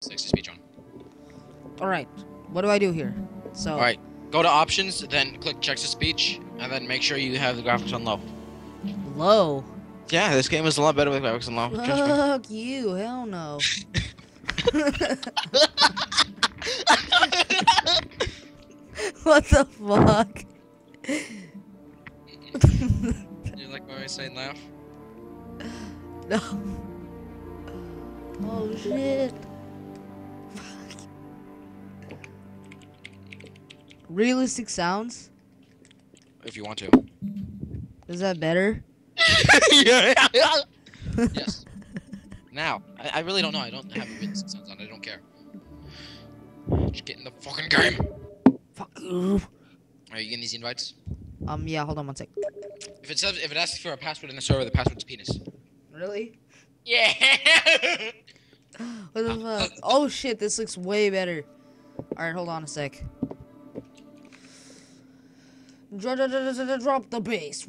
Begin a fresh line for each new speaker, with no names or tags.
Text to speech on.
Alright. What do I do here? So
All right. Go to options, then click text to speech, and then make sure you have the graphics on low.
low.
Yeah, this game is a lot better with graphics on low.
Fuck you. Hell no. what the fuck?
you like what I say? Laugh.
No. Oh shit. Realistic sounds?
If you want to.
Is that better?
yeah. yes. Now, I, I really don't know. I don't have written sounds on. I don't care. Just get in the fucking game.
Fuck you.
Are you getting these invites?
Um, yeah, hold on one sec.
If it says if it asks for a password in the server, the password's penis.
Really?
Yeah.
What the fuck? Oh shit, this looks way better. Alright, hold on a sec. Drop the bass.